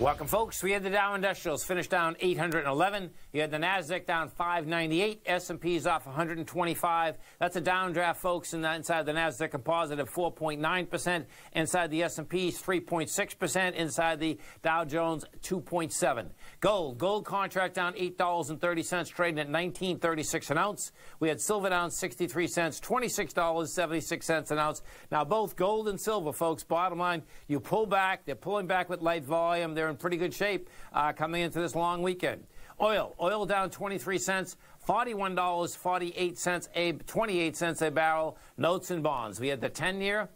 Welcome, folks. We had the Dow Industrials finish down 811. You had the Nasdaq down 598. S&P's off 125. That's a downdraft, folks. And inside the Nasdaq Composite of 4.9 percent. Inside the S&P's 3.6 percent. Inside the Dow Jones 2.7. Gold, gold contract down eight dollars and thirty cents, trading at 19.36 an ounce. We had silver down 63 cents, 26 dollars 76 cents an ounce. Now both gold and silver, folks. Bottom line, you pull back. They're pulling back with light volume. They're in pretty good shape uh, coming into this long weekend. Oil, oil down 23 cents, $41, 48 cents a 28 cents a barrel. Notes and bonds. We had the 10 year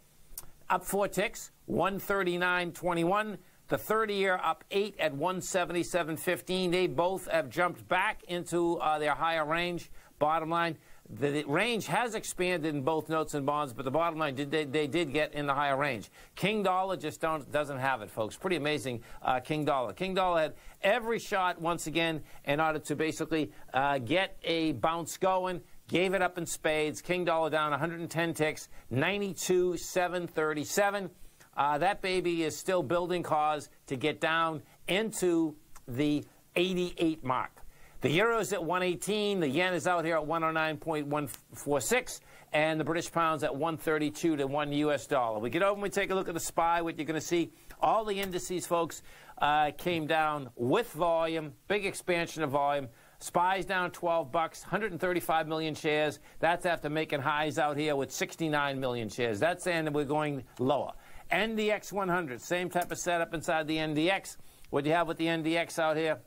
up four ticks, 139.21. The 30 year up eight at 177.15. They both have jumped back into uh, their higher range. Bottom line, the range has expanded in both notes and bonds, but the bottom line, did they, they did get in the higher range. King Dollar just doesn't have it, folks. Pretty amazing, uh, King Dollar. King Dollar had every shot once again in order to basically uh, get a bounce going. Gave it up in spades. King Dollar down 110 ticks, 92, 737. Uh, that baby is still building cause to get down into the 88 mark. The euro is at 118. The yen is out here at 109.146. And the British pound's at 132 to 1 U.S. dollar. We get over and we take a look at the SPY. What you're going to see, all the indices, folks, uh, came down with volume, big expansion of volume. SPY's down 12 bucks, 135 million shares. That's after making highs out here with 69 million shares. That's saying that we're going lower. NDX 100, same type of setup inside the NDX. What do you have with the NDX out here?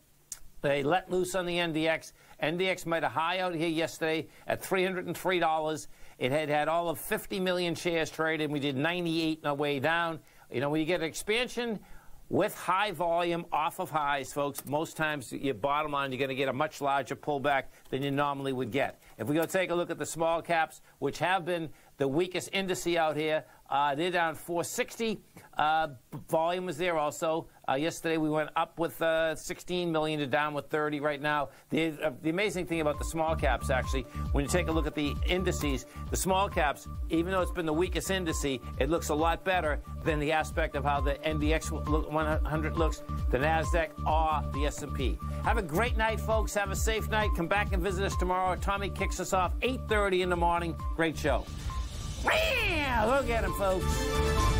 They let loose on the NDX. NDX made a high out here yesterday at $303. It had had all of 50 million shares traded. We did 98 on our way down. You know, when you get an expansion with high volume off of highs, folks, most times your bottom line, you're going to get a much larger pullback than you normally would get. If we go take a look at the small caps, which have been the weakest indice out here, uh, they're down 460. Uh, volume was there also. Uh, yesterday we went up with uh, 16 million to down with 30 right now. The, uh, the amazing thing about the small caps, actually, when you take a look at the indices, the small caps, even though it's been the weakest indice, it looks a lot better than the aspect of how the NDX 100 looks, the Nasdaq, or the S&P. Have a great night, folks. Have a safe night. Come back and visit us tomorrow. Tommy kicks us off 8:30 in the morning. Great show. Look at him, folks.